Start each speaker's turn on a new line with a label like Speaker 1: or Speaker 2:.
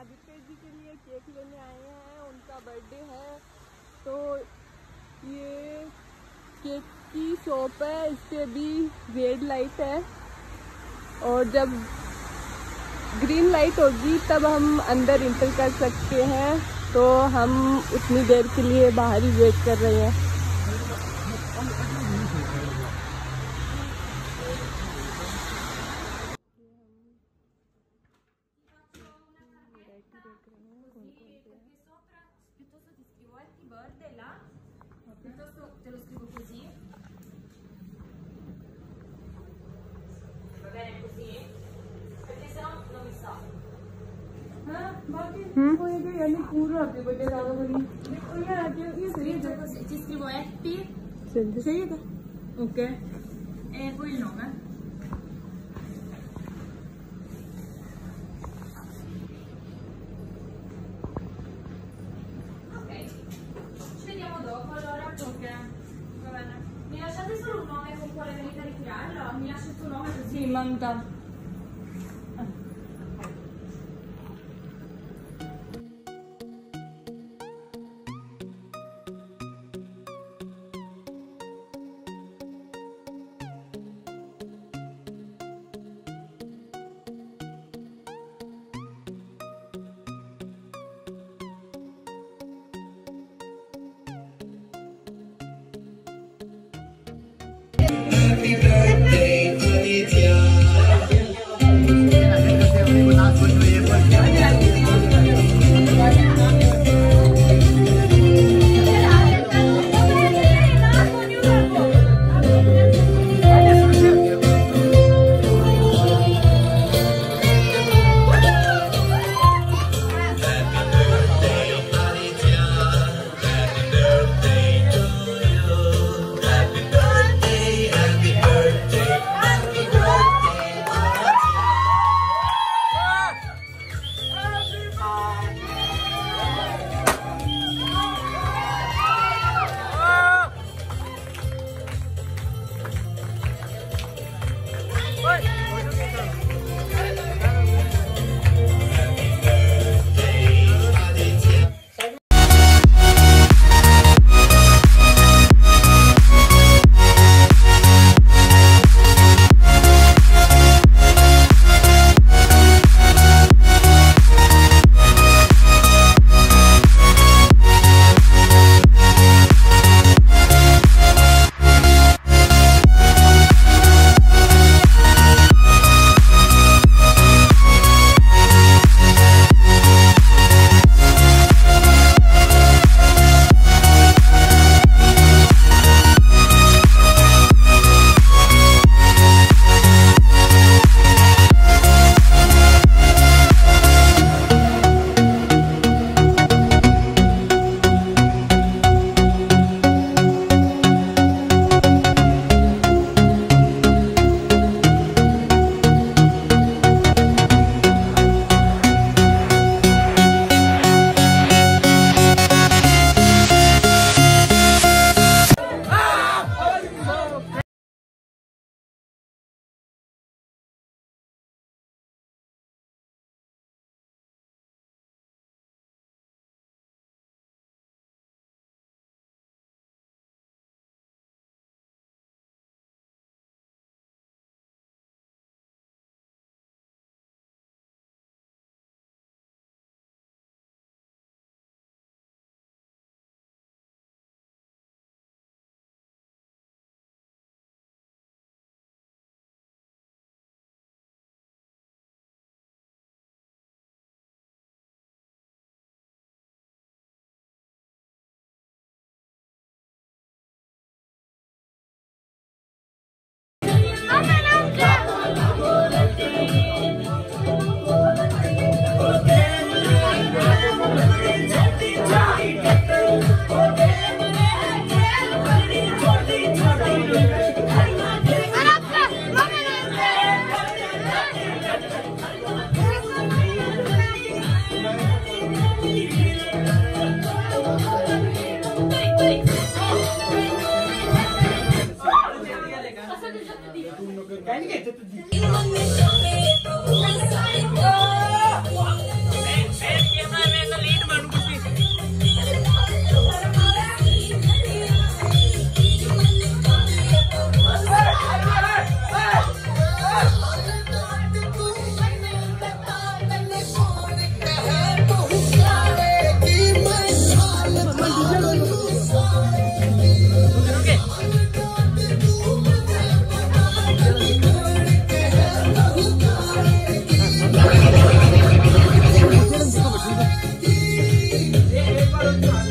Speaker 1: आदित्य जी के लिए केक लेने आए हैं, उनका बर्थडे है। तो ये केक की शॉप है, इसके भी रेड लाइट है। और जब ग्रीन लाइट होगी, तब हम अंदर इंटर कर सकते हैं। तो हम उतनी देर के लिए बाहर ही वेट कर रहे हैं।
Speaker 2: Piuttosto te lo scrivo così. Va bene così? Perché sennò non mi sta. Scritto così, ti scrivo Happy, ok? E poi il nome. Ok, ci vediamo dopo allora. Ok, va bene. Mi lasciate solo un nome con quale venite a ritirarlo? Mi lasci il tuo nome così.
Speaker 1: Manta Yeah.